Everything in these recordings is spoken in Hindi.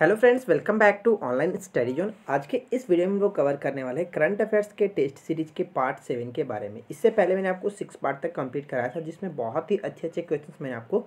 Hello friends welcome back to online study zone आज के इस वीडियो में हम लोग कवर करने वाले हैं करंट अफेयर्स के टेस्ट सीरीज़ के पार्ट सेवन के बारे में। इससे पहले मैंने आपको सिक्स पार्ट तक कंप्लीट कराया था, जिसमें बहुत ही अच्छे अच्छे क्वेश्चंस मैंने आपको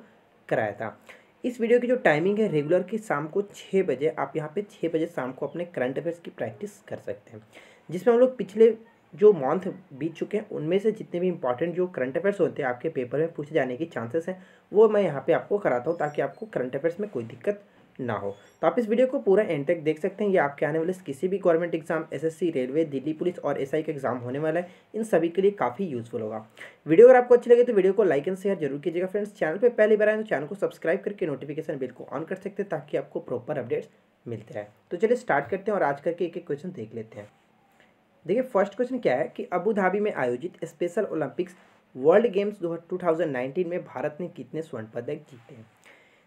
कराया था। इस वीडियो की जो टाइमिंग है रेगुलर की शाम को छः बजे, आप यहाँ पे छः बजे शाम को अपने करंट अफेयर्स की प्रैक्टिस कर सकते हैं। जिसमें हम लोग पिछले जो मंथ बीत चुके हैं, उनमें से जितने भी इंपॉर्टेंट जो करंट अफेयर्स होते हैं, आपके पेपर में पूछे जाने की चांसेस हैं, वो मैं यहाँ पे आपको कराता हूँ, ताकि आपको करंट अफेयर्स में कोई दिक्कत ना हो। तो आप इस वीडियो को पूरा एंड तक देख सकते हैं। ये आपके आने वाले किसी भी government exam SSC railway Delhi police और एसआई का एग्ज़ाम होने वाला है। इन सभी के लिए काफ़ी यूजफुल होगा। वीडियो अगर आपको अच्छी लगे तो वीडियो को लाइक एंड शेयर ज़रूर कीजिएगा फ्रेंड्स चैनल पर पहली बार आए तो चैनल को सब्सक्राइब करके नोटिफिकेशन बिल को ऑन कर सकते हैं ताकि आपको प्रॉपर अपडेट्स मिलते रहे। तो चलिए स्टार्ट करते हैं और आज करके एक एक क्वेश्चन देख लेते हैं। देखिए फ़र्स्ट क्वेश्चन क्या है कि अबू धाबी में आयोजित special Olympics world games two thousand में भारत ने कितने स्वर्ण पदक जीते हैं?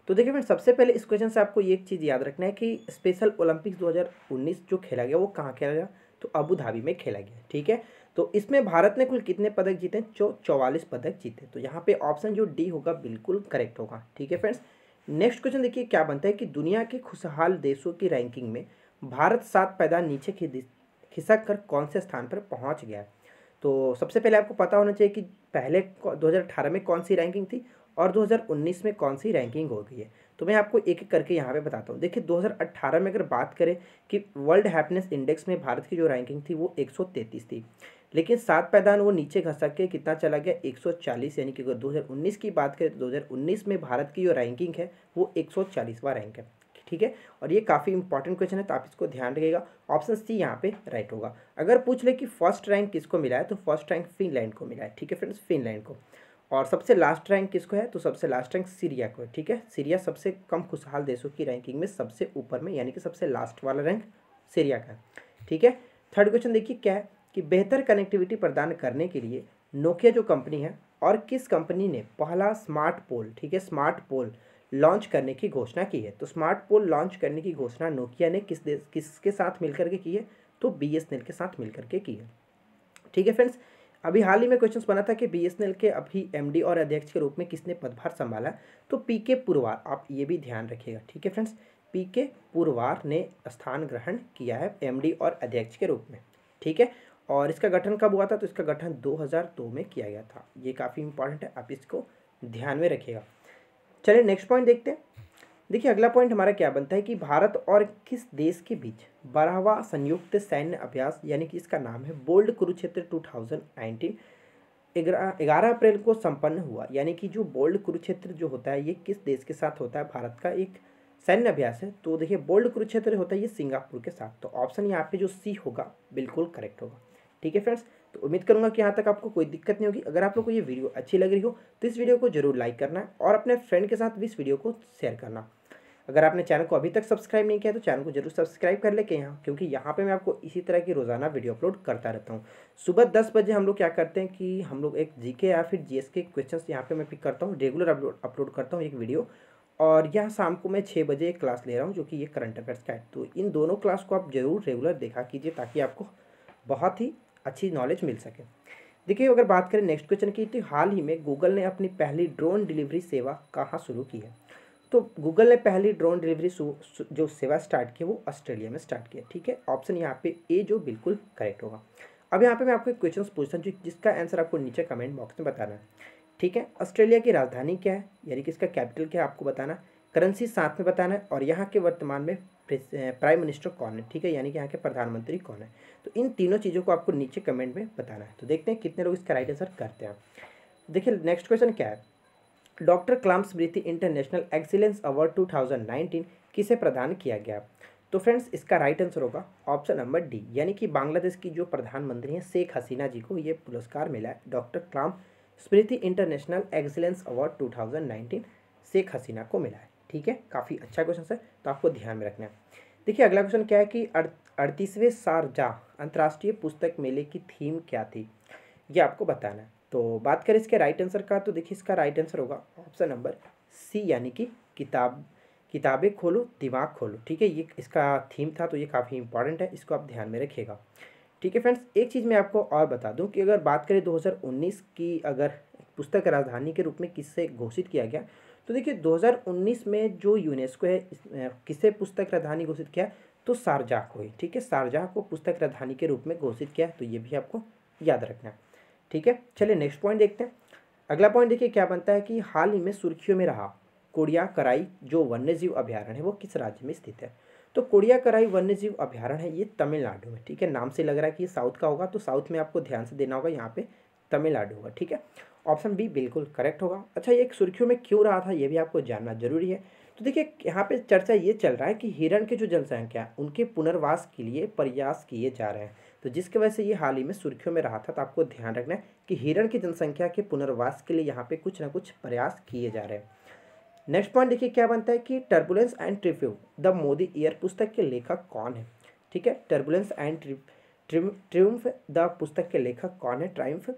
तो देखिए फ्रेंड सबसे पहले इस क्वेश्चन से आपको एक चीज़ याद रखना है कि स्पेशल ओलंपिक्स 2019 जो खेला गया, वो कहाँ खेला गया? तो अबू धाबी में खेला गया, ठीक है? तो इसमें भारत ने कुल कितने पदक जीते जो चौवालीस पदक जीते तो यहाँ पे ऑप्शन जो डी होगा, बिल्कुल करेक्ट होगा, ठीक है फ्रेंड्स नेक्स्ट क्वेश्चन देखिए क्या बनता है कि दुनिया के खुशहाल देशों की रैंकिंग में भारत सात पैदा नीचे खिसक कर कौन से स्थान पर पहुँच गया तो सबसे पहले आपको पता होना चाहिए कि पहले 2018 में कौन सी रैंकिंग थी? और 2019 में कौन सी रैंकिंग हो गई है? तो मैं आपको एक एक करके यहाँ पे बताता हूँ। देखिए 2018 में अगर बात करें कि वर्ल्ड हैप्पीनेस इंडेक्स में भारत की जो रैंकिंग थी, वो 133 थी। लेकिन सात पैदान वो नीचे घसक के कितना चला गया? 140 यानी कि अगर 2019 की बात करें तो 2019 में भारत की जो रैंकिंग है, वो एक रैंक है। ठीक है? और ये काफ़ी इंपॉर्टेंट क्वेश्चन है तो आप इसको ध्यान रखिएगा। ऑप्शन सी यहाँ पे राइट होगा। अगर पूछ ले कि फ़र्स्ट रैंक किसको मिला है तो फ़र्स्ट रैंक फिनलैंड को मिला है। ठीक है फ्रेंड्स फिनलैंड को। और सबसे लास्ट रैंक किसको है? तो सबसे लास्ट रैंक सीरिया को है, ठीक है? सीरिया सबसे कम खुशहाल देशों की रैंकिंग में सबसे ऊपर में, यानी कि सबसे लास्ट वाला रैंक सीरिया का ठीक है? थर्ड क्वेश्चन देखिए क्या है कि बेहतर कनेक्टिविटी प्रदान करने के लिए नोकिया जो कंपनी है और किस कंपनी ने पहला स्मार्ट पोल ठीक है? स्मार्ट पोल लॉन्च करने की घोषणा की है। तो स्मार्ट पोल लॉन्च करने की घोषणा नोकिया ने किस देश किसके साथ मिलकर के की है? तो बीएसएनएल के साथ मिलकर के की है, ठीक है फ्रेंड्स अभी हाल ही में क्वेश्चन बना था कि बीएसएनएल के अभी एमडी और अध्यक्ष के रूप में किसने पदभार संभाला? तो पी के पुरवार आप ये भी ध्यान रखिएगा, ठीक है फ्रेंड्स पी के पुरवार ने स्थान ग्रहण किया है एमडी और अध्यक्ष के रूप में, ठीक है? और इसका गठन कब हुआ था? तो इसका गठन 2002 में किया गया था। ये काफ़ी इंपॉर्टेंट है, आप इसको ध्यान में रखिएगा। चलिए नेक्स्ट पॉइंट देखते हैं। देखिए, अगला पॉइंट हमारा क्या बनता है कि भारत और किस देश के बीच बारहवा संयुक्त सैन्य अभ्यास, यानी कि इसका नाम है बोल्ड कुरुक्षेत्र 2019 ग्यारह अप्रैल को संपन्न हुआ। यानी कि जो बोल्ड कुरुक्षेत्र जो होता है, ये किस देश के साथ होता है? भारत का एक सैन्य अभ्यास है। तो देखिए, बोल्ड कुरुक्षेत्र होता है ये सिंगापुर के साथ। तो ऑप्शन यहाँ पे जो सी होगा, बिल्कुल करेक्ट होगा। ठीक है फ्रेंड्स तो उम्मीद करूँगा कि यहाँ तक आपको कोई दिक्कत नहीं होगी। अगर आप लोग को ये वीडियो अच्छी लग रही हो तो इस वीडियो को ज़रूर लाइक करना और अपने फ्रेंड के साथ भी इस वीडियो को शेयर करना। अगर आपने चैनल को अभी तक सब्सक्राइब नहीं किया तो चैनल को ज़रूर सब्सक्राइब कर लेके यहाँ, क्योंकि यहाँ पे मैं आपको इसी तरह की रोज़ाना वीडियो अपलोड करता रहता हूँ। सुबह दस बजे हम लोग क्या करते हैं कि हम लोग एक जीके या फिर जीएस के क्वेश्चन यहाँ पर मैं पिक करता हूँ रेगुलर अपलोड अपलोड करता हूँ एक वीडियो। और यहाँ शाम को मैं छः बजे एक क्लास ले रहा हूँ, जो कि ये करंट अफेयर्स का है। तो इन दोनों क्लास को आप ज़रूर रेगुलर देखा कीजिए, ताकि आपको बहुत ही अच्छी नॉलेज मिल सके। देखिए, अगर बात करें नेक्स्ट क्वेश्चन की तो हाल ही में गूगल ने अपनी पहली ड्रोन डिलीवरी सेवा कहाँ शुरू की है? तो गूगल ने पहली ड्रोन डिलीवरी जो सेवा स्टार्ट की, वो ऑस्ट्रेलिया में स्टार्ट किया ठीक है? ऑप्शन यहाँ पे ए जो बिल्कुल करेक्ट होगा। अब यहाँ पे मैं आपको क्वेश्चन पूछता हूँ जिसका आंसर आपको नीचे कमेंट बॉक्स में बताना है, ठीक है? ऑस्ट्रेलिया की राजधानी क्या है? यानी कि इसका कैपिटल क्या है आपको बताना करेंसी साथ में बताना है, और यहाँ के वर्तमान में प्राइम मिनिस्टर कौन है, ठीक है? यानी कि यहाँ के प्रधानमंत्री कौन है? तो इन तीनों चीज़ों को आपको नीचे कमेंट में बताना है। तो देखते हैं कितने लोग इसका राइट आंसर करते हैं। देखिए नेक्स्ट क्वेश्चन क्या है? Doctor Kalam Smriti international excellence award 2019 किसे प्रदान किया गया? तो फ्रेंड्स, इसका राइट आंसर होगा ऑप्शन नंबर डी यानी कि बांग्लादेश की जो प्रधानमंत्री हैं, शेख हसीना जी को ये पुरस्कार मिला है doctor Kalam Smriti international excellence award 2019 Sheikh Hasina को मिला है। ठीक है? काफ़ी अच्छा क्वेश्चन है तो आपको ध्यान में रखना है। देखिए, अगला क्वेश्चन क्या है कि अड़तीसवें शारजाह अंतर्राष्ट्रीय पुस्तक मेले की थीम क्या थी? ये आपको बताना है। तो बात करें इसके राइट आंसर का तो देखिए इसका राइट आंसर होगा ऑप्शन नंबर सी यानी कि किताब, किताबें खोलो, दिमाग खोलो, ठीक है? ये इसका थीम था तो ये काफ़ी इंपॉर्टेंट है, इसको आप ध्यान में रखिएगा। ठीक है फ्रेंड्स एक चीज़ मैं आपको और बता दूँ कि अगर बात करें 2019 की अगर पुस्तक राजधानी के रूप में किससे घोषित किया गया तो देखिए 2019 में जो यूनेस्को है किसे पुस्तक राजधानी घोषित किया तो शारजाह को ठीक है? शारजाह को पुस्तक राजधानी के रूप में घोषित किया तो ये भी आपको याद रखना है। ठीक है? चलिए नेक्स्ट पॉइंट देखते हैं। अगला पॉइंट देखिए क्या बनता है कि हाल ही में सुर्खियों में रहा, कोड़िया कराई जो वन्यजीव अभ्यारण्य है, वो किस राज्य में स्थित है? तो कोड़िया कराई वन्यजीव अभ्यारण्य है, ये तमिलनाडु में, ठीक है? नाम से लग रहा है कि ये साउथ का होगा तो साउथ में आपको ध्यान से देना होगा, यहाँ पे तमिलनाडु होगा, ठीक है? ऑप्शन बी बिल्कुल करेक्ट होगा। अच्छा ये सुर्खियों में क्यों रहा था, ये भी आपको जानना ज़रूरी है। तो देखिए, यहाँ पे चर्चा ये चल रहा है कि हिरण के जो जनसंख्या उनके पुनर्वास के लिए प्रयास किए जा रहे हैं। तो जिसकी वजह से ये हाल ही में सुर्खियों में रहा था तो आपको ध्यान रखना है कि हिरण की जनसंख्या के पुनर्वास के लिए यहाँ पे कुछ ना कुछ प्रयास किए जा रहे हैं। नेक्स्ट पॉइंट देखिए, क्या बनता है कि turbulence and triumph the Modi year पुस्तक के लेखक कौन है? ठीक है, टर्बुलेंस एंड ट्रिम्फ, द पुस्तक के लेखक कौन है? ट्राइम्फ।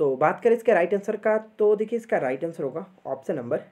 तो बात करें इसके राइट आंसर का तो देखिए इसका राइट आंसर होगा ऑप्शन नंबर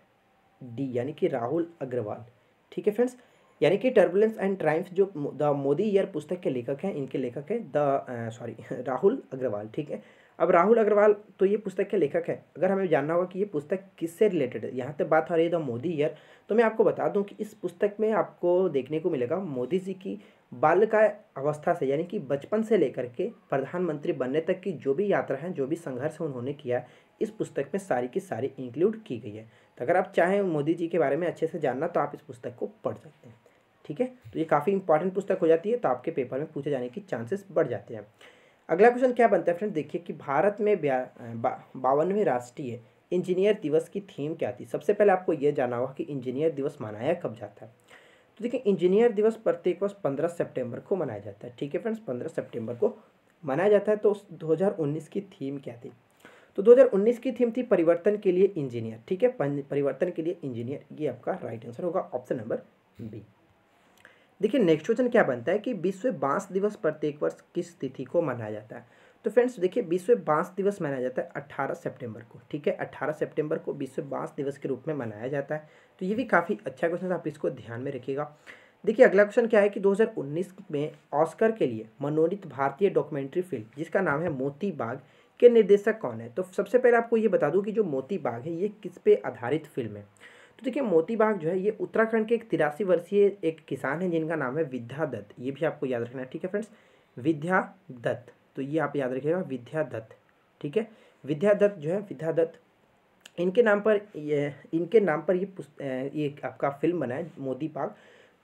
डी, यानी कि राहुल अग्रवाल। ठीक है फ्रेंड्स यानी कि टर्बुलेंस एंड ट्राइम्फ जो द मोदी ईयर पुस्तक के लेखक हैं, इनके लेखक हैं द सॉरी राहुल अग्रवाल, ठीक है? अब राहुल अग्रवाल तो ये पुस्तक के लेखक है। अगर हमें जानना होगा कि ये पुस्तक किससे रिलेटेड है? यहाँ तक बात हो रही है द मोदी ईयर तो मैं आपको बता दूँ कि इस पुस्तक में आपको देखने को मिलेगा मोदी जी की बाल्यकाल अवस्था से, यानी कि बचपन से लेकर के प्रधानमंत्री बनने तक की जो भी यात्रा है, जो भी संघर्ष उन्होंने किया इस पुस्तक में सारी की सारी इंक्लूड की गई है। तो अगर आप चाहें मोदी जी के बारे में अच्छे से जानना तो आप इस पुस्तक को पढ़ सकते हैं। ठीक है? तो ये काफ़ी इंपॉर्टेंट पुस्तक हो जाती है तो आपके पेपर में पूछे जाने की चांसेस बढ़ जाते हैं। अगला क्वेश्चन क्या बनता है फ्रेंड देखिए कि भारत में बावनवें राष्ट्रीय इंजीनियर दिवस की थीम क्या थी? सबसे पहले आपको यह जाना होगा कि इंजीनियर दिवस मनाया कब जाता है। तो देखिए इंजीनियर दिवस प्रत्येक वर्ष पंद्रह सेप्टेम्बर को मनाया जाता है। ठीक है फ्रेंड्स पंद्रह सेप्टेम्बर को मनाया जाता है तो दो की थीम क्या थी? तो 2019 की थीम थी परिवर्तन के लिए इंजीनियर ठीक है? परिवर्तन के लिए इंजीनियर ये आपका राइट आंसर होगा ऑप्शन नंबर बी देखिए नेक्स्ट क्वेश्चन क्या बनता है कि विश्व बाँस दिवस प्रत्येक वर्ष किस तिथि को मनाया जाता है? तो फ्रेंड्स देखिए, विश्व बाँस दिवस मनाया जाता है अट्ठारह सितंबर को, ठीक है? अट्ठारह सितंबर को विश्व बाँस दिवस के रूप में मनाया जाता है। तो ये भी काफ़ी अच्छा क्वेश्चन आप इसको ध्यान में रखिएगा। देखिए, अगला क्वेश्चन क्या है कि 2019 में ऑस्कर के लिए मनोनीत भारतीय डॉक्यूमेंट्री फ़िल्म जिसका नाम है मोती बाग, के निर्देशक कौन है? तो सबसे पहले आपको ये बता दूँ कि जो मोती बाग है, ये किस पे आधारित फ़िल्म है? तो देखिए, मोती बाग जो है, ये उत्तराखंड के एक तिरासी वर्षीय एक किसान है, जिनका नाम है विद्या दत्त। ये भी आपको याद रखना है, ठीक है फ्रेंड्स? विद्या दत्त। तो ये आप याद रखिएगा, विद्या दत्त, ठीक है? विद्या दत्त जो है, विद्या दत्त, इनके नाम पर ये, इनके नाम पर ये ये आपका फ़िल्म बना है मोदी बाग।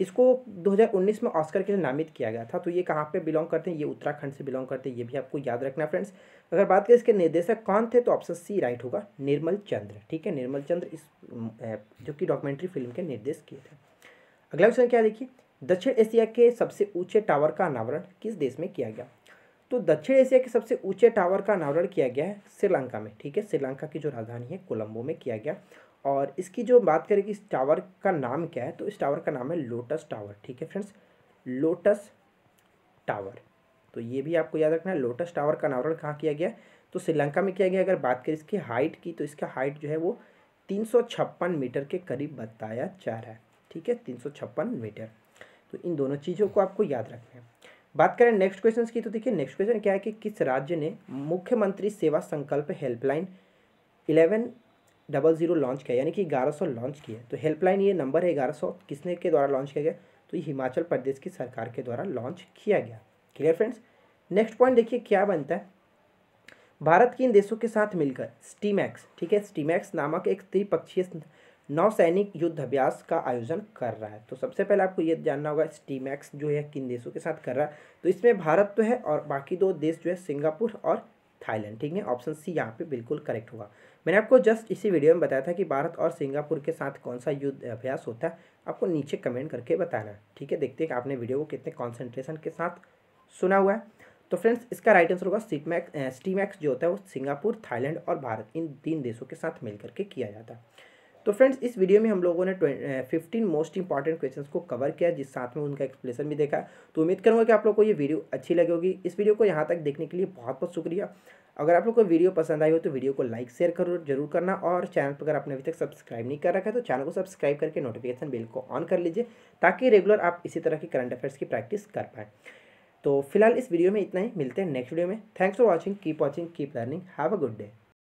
इसको 2019 में ऑस्कर के लिए नामित किया गया था। तो ये कहाँ पे बिलोंग करते हैं? ये उत्तराखंड से बिलोंग करते हैं, ये भी आपको याद रखना फ्रेंड्स। अगर बात करें इसके निर्देशक कौन थे तो ऑप्शन सी राइट होगा, निर्मल चंद्र, ठीक है? निर्मल चंद्र इस जो कि डॉक्यूमेंट्री फ़िल्म के निर्देश किए थे। अगला क्वेश्चन क्या देखिए? दक्षिण एशिया के सबसे ऊँचे टावर का अनावरण किस देश में किया गया? तो दक्षिण एशिया के सबसे ऊँचे टावर का अनावरण किया गया है श्रीलंका में, ठीक है? श्रीलंका की जो राजधानी है कोलंबो में किया गया। और इसकी जो बात करें कि इस टावर का नाम क्या है तो इस टावर का नाम है लोटस टावर, ठीक है फ्रेंड्स? Lotus tower. तो ये भी आपको याद रखना है, लोटस टावर का अनावरण कहाँ किया गया? तो श्रीलंका में किया गया, अगर बात करें इसकी हाइट की तो इसका हाइट जो है वो तीन सौ छप्पन मीटर के करीब बताया जा रहा है, ठीक है? तीन सौ छप्पन मीटर। तो इन दोनों चीज़ों को आपको याद रखना है। बात करें नेक्स्ट क्वेश्चन की तो देखिए नेक्स्ट क्वेश्चन क्या है कि किस राज्य ने Mukhyamantri Sewa Sankalp helpline eleven double zero launch किया, यानी कि ग्यारह सौ लॉन्च किया तो हेल्पलाइन ये नंबर है ग्यारह सौ, किसने के द्वारा लॉन्च किया गया? तो ये हिमाचल प्रदेश की सरकार के द्वारा लॉन्च किया गया। क्लियर फ्रेंड्स नेक्स्ट पॉइंट देखिए, क्या बनता है? भारत के इन देशों के साथ मिलकर स्टीमैक्स ठीक है? स्टीमैक्स नामक एक त्रिपक्षीय नौसैनिक युद्ध अभ्यास का आयोजन कर रहा है। तो सबसे पहले आपको ये जानना होगा स्टीमैक्स जो है, किन देशों के साथ कर रहा है? तो इसमें भारत तो है और बाकी दो देश जो है, सिंगापुर और थाईलैंड, ठीक है? ऑप्शन सी यहाँ पे बिल्कुल करेक्ट होगा। मैंने आपको जस्ट इसी वीडियो में बताया था कि भारत और सिंगापुर के साथ कौन सा युद्ध अभ्यास होता है। आपको नीचे कमेंट करके बताना, ठीक है? देखते हैं कि आपने वीडियो को कितने कॉन्सेंट्रेशन के साथ सुना हुआ है। तो फ्रेंड्स इसका राइट आंसर होगा सीटमैक्स स्टीमैक्स जो होता है वो सिंगापुर, थाईलैंड और भारत, इन तीन देशों के साथ मिल करके किया जाता है। तो फ्रेंड्स इस वीडियो में हम लोगों ने फिफ्टीन मोस्ट इंपॉर्टेंट क्वेश्चंस को कवर किया, जिस साथ में उनका एक्सप्लेशन भी देखा। तो उम्मीद करूँगा कि आप लोग को ये वीडियो अच्छी लगी होगी। इस वीडियो को यहाँ तक देखने के लिए बहुत बहुत शुक्रिया। अगर आप लोग को वीडियो पसंद आई हो तो वीडियो को लाइक शेयर करो ज़रूर करना। और चैनल पर अगर आपने अभी तक सब्सक्राइब नहीं कर रखा है तो चैनल को सब्सक्राइब करके नोटिफिकेशन बिल को ऑन कर लीजिए, ताकि रेगुलर आप इसी तरह की करंट अफेयर्स की प्रैक्टिस कर पाएँ। तो फ़िलहाल इस वीडियो में इतना ही। मिलते हैं नेक्स्ट वीडियो में। Thanks for watching keep watching keep learning have a good day